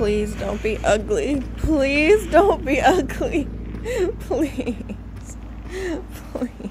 Please don't be ugly. Please don't be ugly. Please. please.